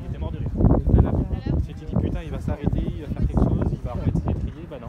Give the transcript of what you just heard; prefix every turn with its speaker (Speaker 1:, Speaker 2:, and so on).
Speaker 1: Il était mort de rire. Si tu dis putain, il va s'arrêter, il va faire quelque chose, il va arrêter d'étrier, bah non.